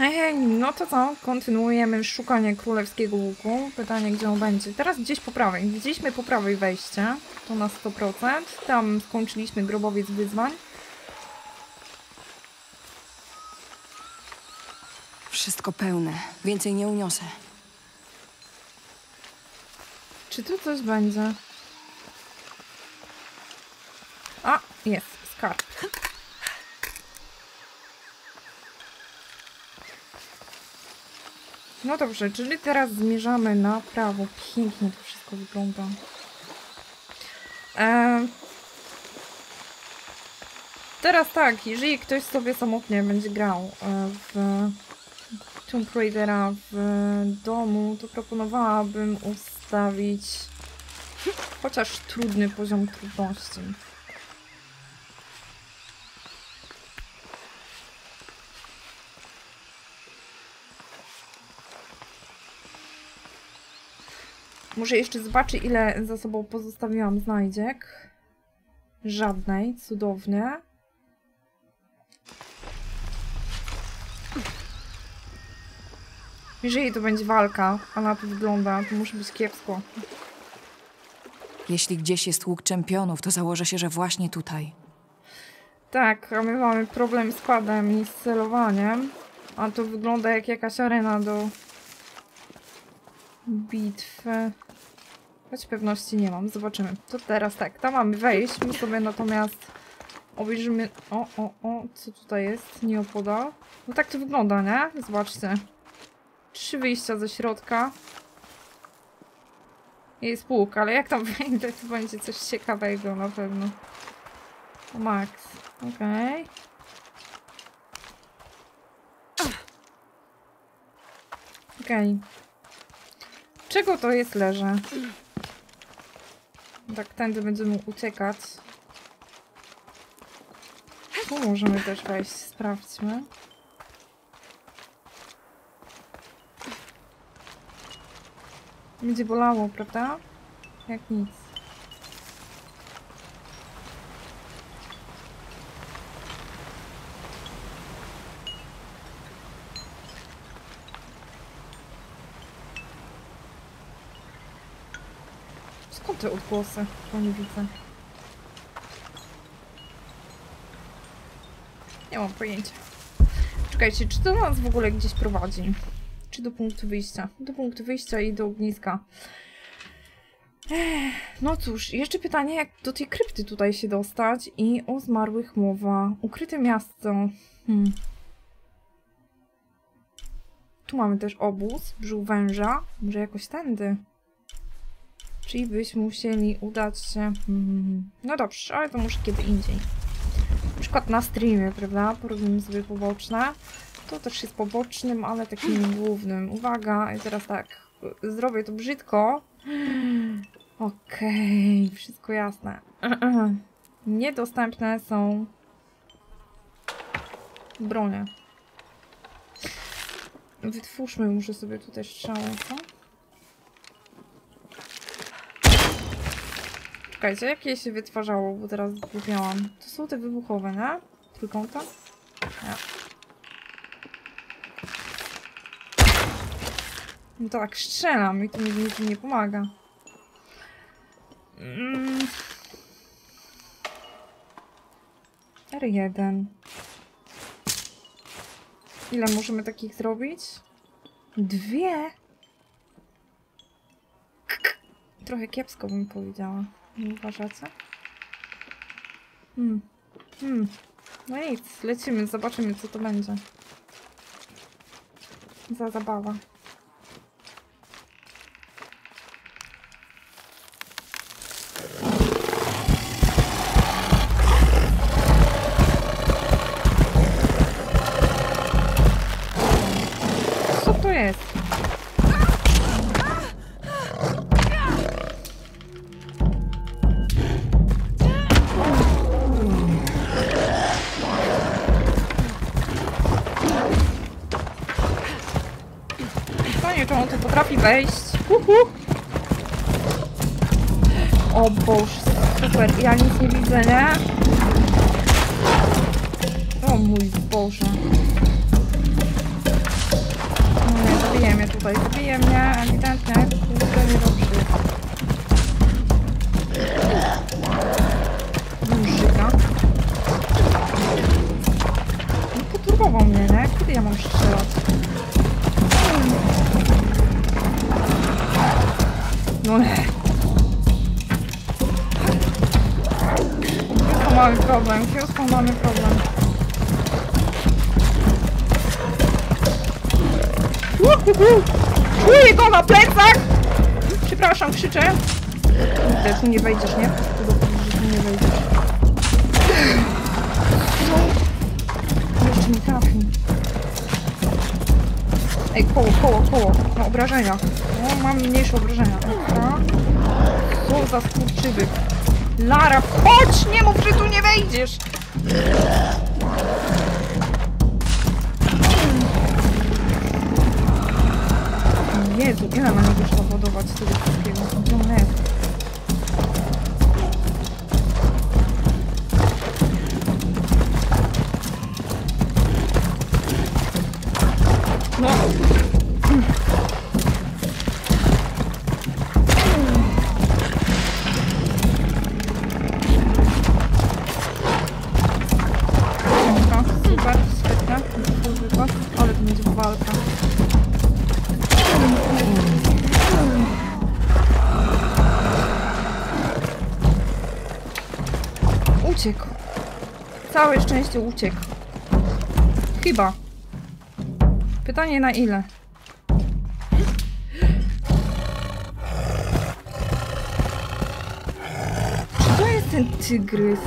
Hej, no to co? Kontynuujemy szukanie królewskiego łuku. Pytanie, gdzie on będzie. Teraz gdzieś po prawej. Widzieliśmy po prawej wejście. To na 100%. Tam skończyliśmy grobowiec wyzwań. Wszystko pełne. Więcej nie uniosę. Czy tu coś będzie? A, jest, skarb. No dobrze, czyli teraz zmierzamy na prawo. Pięknie to wszystko wygląda. Eee, teraz tak, jeżeli ktoś sobie samotnie będzie grał e, w Tomb Raidera w domu, to proponowałabym ustawić chociaż trudny poziom trudności. Muszę jeszcze zobaczyć, ile za sobą pozostawiłam znajdziek. Żadnej, cudownie. Jeżeli to będzie walka, a na to wygląda, to musi być kiepsko. Jeśli gdzieś jest łuk czempionów, to założę się, że właśnie tutaj. Tak, a my mamy problem z kładem i z celowaniem. A to wygląda jak jakaś arena do bitwy. Choć pewności nie mam, zobaczymy. To teraz tak, tam mamy wejść, my sobie natomiast obejrzymy... O, o, o, co tutaj jest? Nieopodal. No tak to wygląda, nie? Zobaczcie. Trzy wyjścia ze środka. Jest łuk, ale jak tam wejdę, to będzie coś ciekawego na pewno. O max. Okej. Okej. Czego to jest leże? Tak, tędy będziemy uciekać. Tu możemy też wejść, sprawdźmy. Będzie bolało, prawda? Jak nic. Odgłosy? Bo nie widzę. Nie mam pojęcia. Czekajcie, czy to nas w ogóle gdzieś prowadzi? Czy do punktu wyjścia? Do punktu wyjścia i do ogniska. No cóż, jeszcze pytanie, jak do tej krypty tutaj się dostać i o zmarłych mowa. Ukryte miasto. Hmm. Tu mamy też obóz, brzuch węża. Może jakoś tędy. Czyli byśmy musieli udać się... Hmm. No dobrze, ale to może kiedy indziej. Na przykład na streamie, prawda? Porobimy sobie poboczne. To też jest pobocznym, ale takim głównym. Uwaga, i teraz tak. Zrobię to brzydko. Okej, okay, wszystko jasne. Niedostępne są bronie. Wytwórzmy, muszę sobie tutaj strzałę, co? Czekajcie, jakie się wytwarzało, bo teraz zgubiłam. To są te wybuchowe, nie? Trójkąta? Nie. No tak strzelam i to mi nic nie pomaga. Mm. R1. Ile możemy takich zrobić? Dwie? Trochę kiepsko bym powiedziała. Nie uważacie? Hmm. Hmm. No nic, lecimy, zobaczymy co to będzie. Za zabawa. O boż, super, ja nic nie widzę, nie? O mój Boże. No nie, zabije mnie tutaj, zabije mnie, ewidentnie, kurde, niedobrze. Dłużyka. No poturbował mnie, nie? Kiedy ja mam strzelać? No nie. Mamy problem, Houston mamy problem. Czuję go na plecach! Przepraszam, krzyczę. Kurde, tu nie wejdziesz, nie? Do że tu nie wejdziesz. No. Jeszcze nie trafi. Ej, koło, koło, koło. No, obrażenia. No, mam mniejsze obrażenia. Co za skurczybyk. Lara, chodź! Nie mów, że tu nie wejdziesz! Jezu, ile na niego trzeba ładować tego wszystkiego? Nie. No. Szczęście uciekł. Chyba. Pytanie na ile? Czy to jest ten tygrys?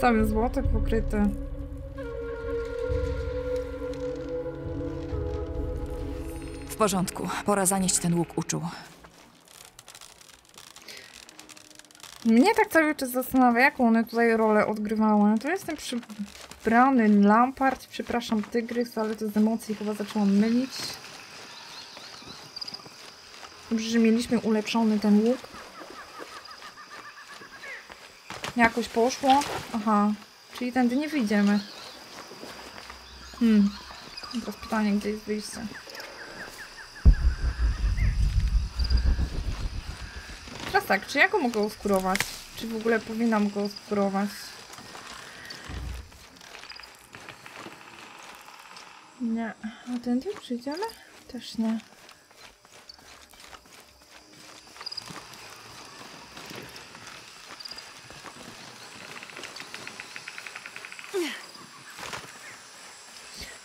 Cały złotek pokryty. W porządku. Pora zanieść ten łuk uczuł. Mnie tak cały czas zastanawia, jaką one tutaj rolę odgrywały. To jest ten przybrany Lampard, przepraszam, Tygrys, ale to z emocji chyba zaczęłam mylić. Dobrze, że mieliśmy ulepszony ten łuk. Jakoś poszło. Aha, czyli tędy nie wyjdziemy. Hmm. Teraz pytanie, gdzie jest wyjście? Teraz tak, czy ja go mogę oskurować? Czy w ogóle powinnam go oskurować? Nie. A tędy przyjdziemy? Też nie.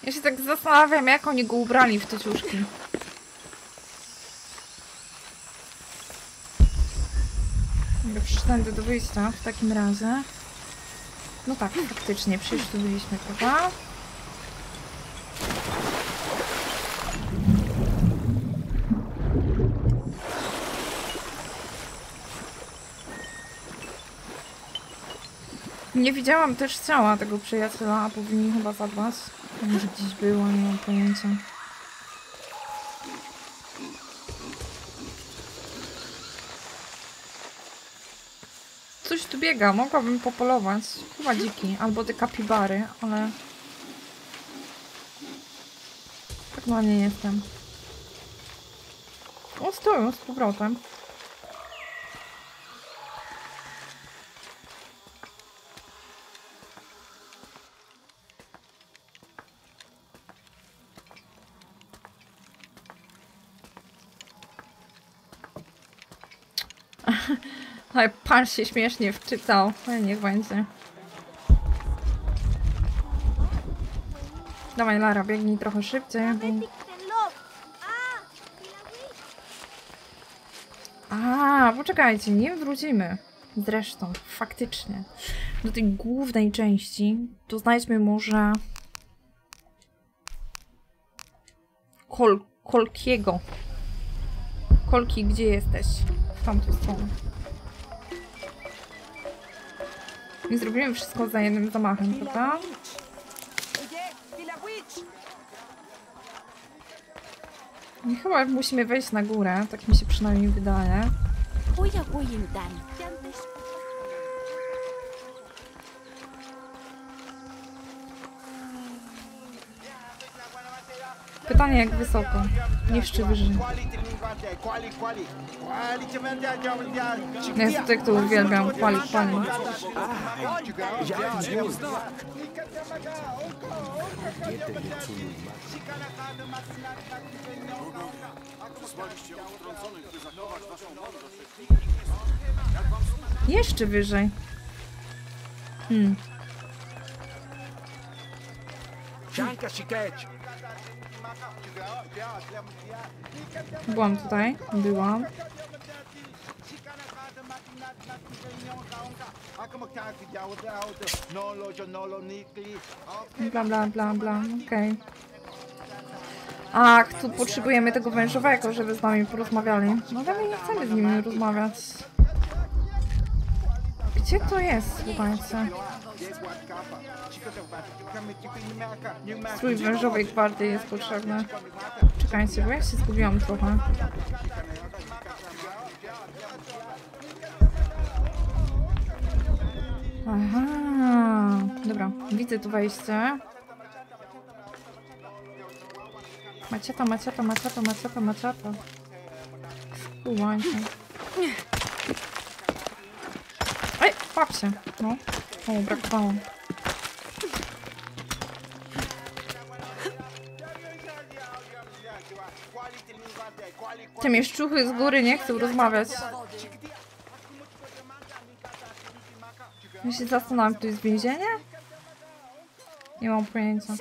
Ja się tak zastanawiam, jak oni go ubrali w te ciuszki. Przyszedłem do wyjścia w takim razie. No tak, faktycznie, przecież tu byliśmy, prawda? Nie widziałam też ciała tego przyjaciela, a powinni chyba zadbać. Może gdzieś było, nie mam pojęcia. Coś tu biega, mogłabym popolować. Chyba dziki, albo te kapibary, ale... Tak no nie jestem. O, stoją z powrotem. Ale pan się śmiesznie wczytał. Ale niech będzie. Dawaj Lara, biegnij trochę szybciej, bo... A, poczekajcie, nie wrócimy. Zresztą, faktycznie. Do tej głównej części to znajdźmy może... Kol... Kolkiego. Kolki, gdzie jesteś? W tamtą stronę. Nie zrobimy wszystko za jednym zamachem, prawda? I chyba musimy wejść na górę, tak mi się przynajmniej wydaje. Pytanie jak wysoko. Jeszcze wyżej. Ja tutaj to uwielbiam. Pali, pali. Jeszcze wyżej. Hmm. Sianka! Byłam tutaj. Byłam. Bla, bla, bla, bla. Okej. Ach, tu potrzebujemy tego wężowego, żeby z nami porozmawiali. No ale nie chcemy z nimi rozmawiać. Gdzie to jest, słuchajcie? Strój wężowej gwardii jest potrzebny. Czekajcie, bo ja się zgubiłam trochę. Aha, dobra, widzę tu wejście. Maciata, maciata, maciata, maciata, maciata. Słuchajcie. Się. No. O, brakowało. Te mieszczuchy z góry nie chcą rozmawiać. Ja się zastanawiam, to jest więzienie? Nie mam pojęcia.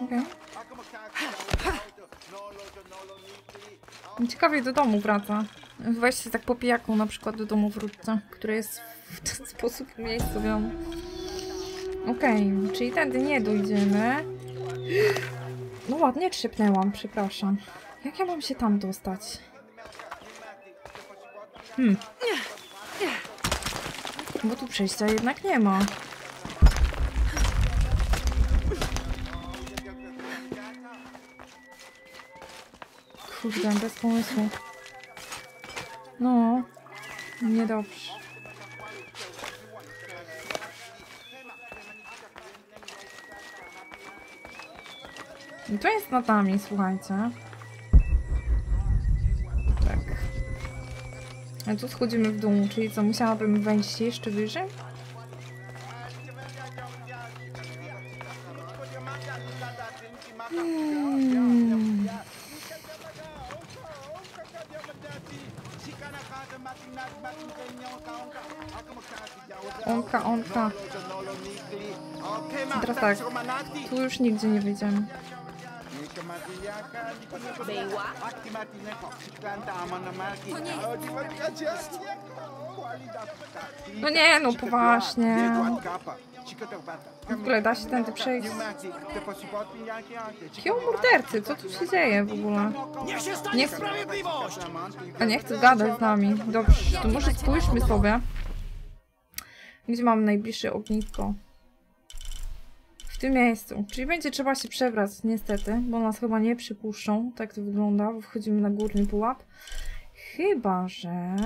Okej. Ciekawie do domu wraca. Weźcie tak po pijaku na przykład do domu wróćcie, który jest w ten sposób umiejscowiony. Okej, czyli tędy nie dojdziemy. No ładnie trzepnęłam, przepraszam. Jak ja mam się tam dostać? Hmm. Bo tu przejścia jednak nie ma. Kurde, bez pomysłu. No, niedobrze. I to jest nad nami, słuchajcie. Tak. A tu schodzimy w dół, czyli co, musiałabym wejść jeszcze wyżej? Hmm. Onka, onka. Teraz tak, tu już nigdzie nie wyjdziemy. No nie, no poważnie. W ogóle da się tędy przejść. Jakiego mordercy? Co tu się dzieje w ogóle? Niech się stanie Nie- sprawiedliwość! A nie chce gadać z nami. Dobrze, to może spójrzmy sobie. Gdzie mam najbliższe ognisko? W tym miejscu. Czyli będzie trzeba się przebrać, niestety, bo nas chyba nie przypuszczą. Tak to wygląda, bo wchodzimy na górny pułap. Chyba, że...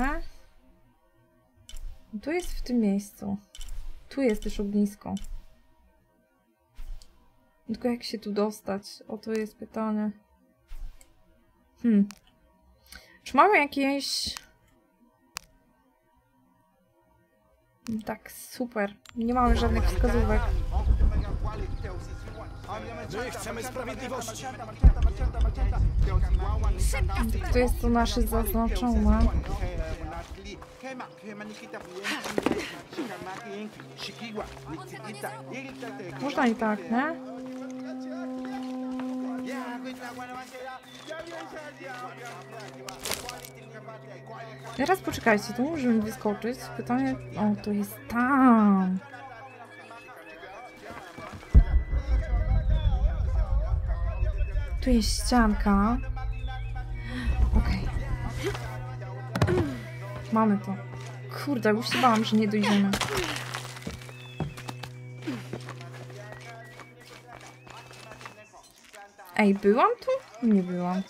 Tu jest w tym miejscu. Tu jest też ognisko. Tylko jak się tu dostać? O to jest pytanie. Hmm. Czy mamy jakieś... Tak, super. Nie mamy żadnych wskazówek. My chcemy sprawiedliwości! To jest to nasze zaznaczone. Można i tak, nie? Teraz poczekajcie, tu możemy wyskoczyć. Pytanie... O, to jest tam. Tu jest ścianka. Okej. Mamy to. Kurde, już się bałam, że nie dojdziemy. Ej, byłam tu? Nie byłam.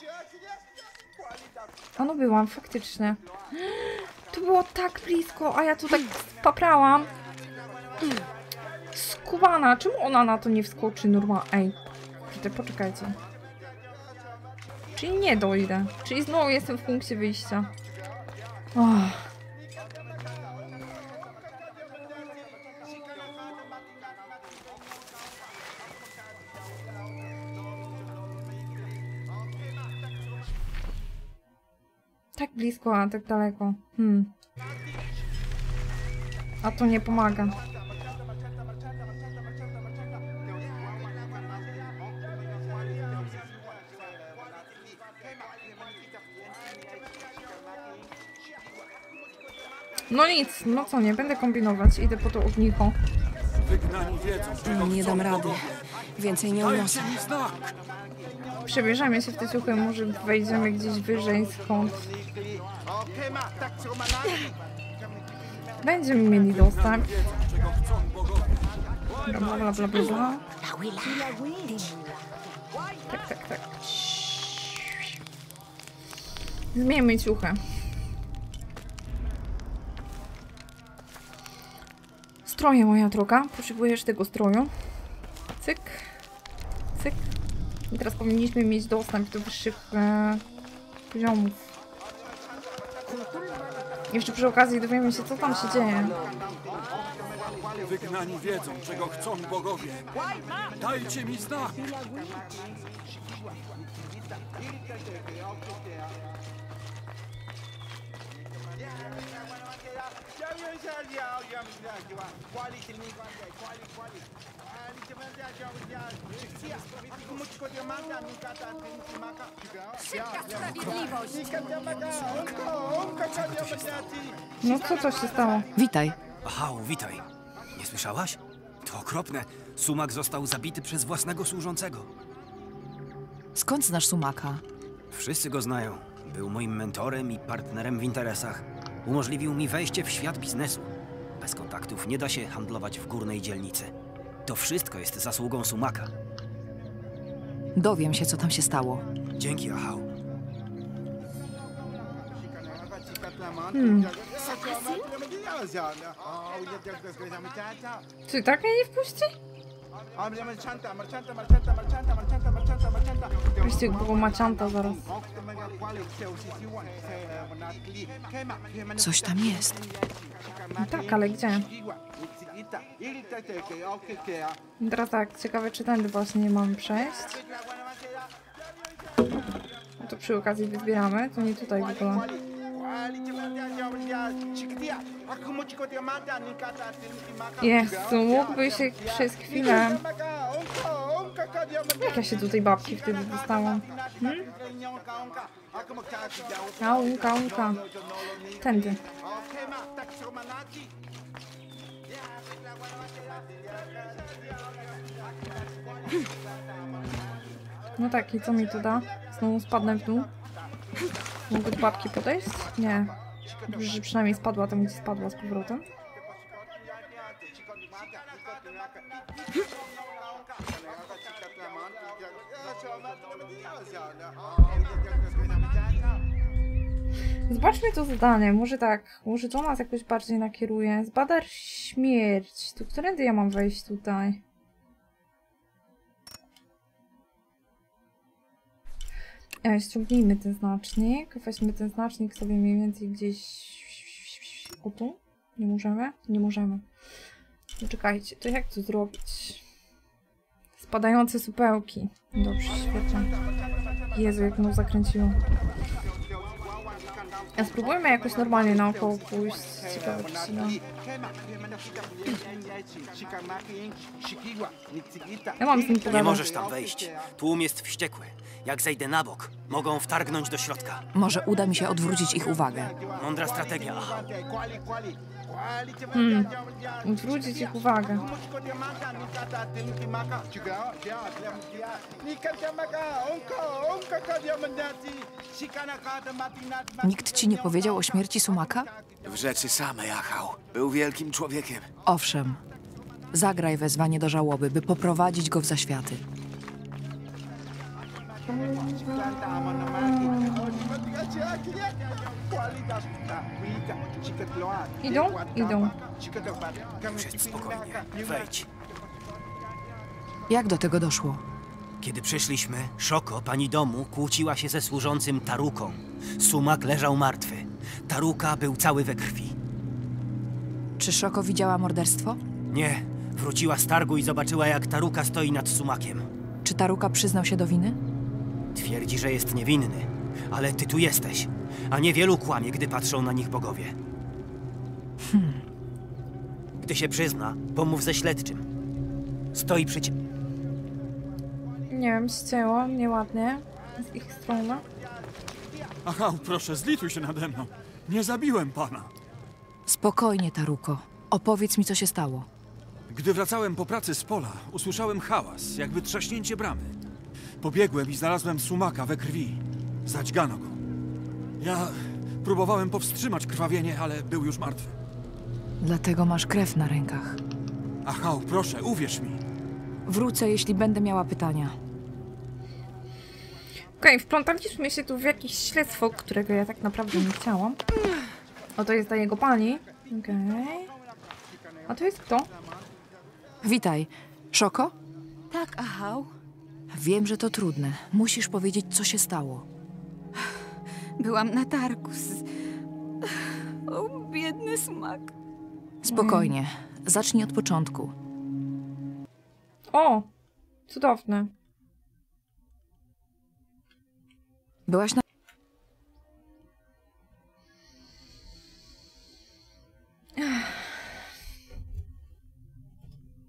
A no byłam, faktycznie. To było tak blisko, a ja tu tak paprałam. Skubana, czemu ona na to nie wskoczy normalnie? Ej, kurde, poczekajcie. Czyli nie dojdę. Czyli znowu jestem w punkcie wyjścia. Och. Blisko, a tak daleko. Hmm. A to nie pomaga. No nic, no co, nie będę kombinować. Idę po to ognicho. Wygnani wiedzą, czego Nie dam rady. Więcej nie uniosę. Znak! Przebierzemy się w te ciuchy, może wejdziemy gdzieś wyżej skąd. Będziemy mieli dostęp. Bla bla bla bla bla. Tak, tak, tak. Zmieńmy ciuchy. Stroje, moja droga. Potrzebujesz tego stroju. Cyk. Cyk. I teraz powinniśmy mieć dostęp do wyższych e, poziomów. Jeszcze przy okazji dowiemy się, co tam się dzieje. Wygnani wiedzą, czego chcą bogowie. Dajcie mi znak! No co to się stało? Witaj. Hał, witaj. Nie słyszałaś? To okropne. Sumak został zabity przez własnego służącego. Skąd znasz Sumaka? Wszyscy go znają. Był moim mentorem i partnerem w interesach. Umożliwił mi wejście w świat biznesu. Bez kontaktów nie da się handlować w górnej dzielnicy. To wszystko jest zasługą Sumaka. Dowiem się, co tam się stało. Dzięki, Ahał. Czy tak mnie nie wpuści? Oczywiście było macianta zaraz. Coś tam jest. No tak, ale gdzie? Teraz tak, ciekawe czy tędy właśnie nie mamy przejść. No to przy okazji wyzbieramy, to nie tutaj w ogóle. Jezu, mógłby się przez chwilę... Jak ja się tej babki wtedy dostałam? Hmm? A, unka, unka. Tędy. No tak, i co mi to da? Znowu spadnę w dół? Mogę do babki podejść? Nie. Dobrze, że przynajmniej spadła tam, gdzie spadła z powrotem. Zobaczmy to zadanie. Może tak, może to nas jakoś bardziej nakieruje. Zbadar śmierć. To którędy ja mam wejść tutaj? Ściągnijmy ten znacznik. Weźmy ten znacznik sobie mniej więcej gdzieś... O tu? Nie możemy? Nie możemy. No czekajcie, to jak to zrobić? Spadające supełki. Dobrze, świetnie. Jezu, jak mną zakręciło. A spróbujmy jakoś normalnie naokoło pójść. Ciekawe, czy się da. Ja mam z nim Nie pogadać. możesz tam wejść. Tłum jest wściekły. Jak zejdę na bok, mogą wtargnąć do środka. Może uda mi się odwrócić ich uwagę. Mądra strategia, Ahał. Hmm. Zwrócić ich uwagę. Nikt ci nie powiedział o śmierci Sumaka? W rzeczy samej, Achał. Był wielkim człowiekiem. Owszem. Zagraj wezwanie do żałoby, by poprowadzić go w zaświaty. Idą? Idą. Wszyscy spokojnie. Wejdź. Jak do tego doszło? Kiedy przyszliśmy, Szoko, pani domu, kłóciła się ze służącym Taruką. Sumak leżał martwy. Taruka był cały we krwi. Czy Szoko widziała morderstwo? Nie, wróciła z targu i zobaczyła, jak Taruka stoi nad Sumakiem. Czy Taruka przyznał się do winy? Twierdzi, że jest niewinny, ale ty tu jesteś, a niewielu kłamie, gdy patrzą na nich bogowie. Gdy się przyzna, pomów ze śledczym. Stoi przy ciebie. Nie wiem, ścięło nieładnie z ich strony. Achał, proszę, zlituj się nade mną. Nie zabiłem pana. Spokojnie, Taruko. Opowiedz mi, co się stało. Gdy wracałem po pracy z pola, usłyszałem hałas, jakby trzaśnięcie bramy. Pobiegłem i znalazłem sumaka we krwi. Zadźgano go. Ja próbowałem powstrzymać krwawienie, ale był już martwy. Dlatego masz krew na rękach. Achał, proszę, uwierz mi. Wrócę, jeśli będę miała pytania. Okej, wplątaliśmy się tu w jakieś śledztwo, którego ja tak naprawdę nie chciałam. O, to jest ta jego pani. Okej. A to jest kto? Witaj. Szoko? Tak, Achał. Wiem, że to trudne. Musisz powiedzieć, co się stało. Byłam na targu z... O, biedny smak. Spokojnie. Zacznij od początku. O, cudowne. Byłaś na...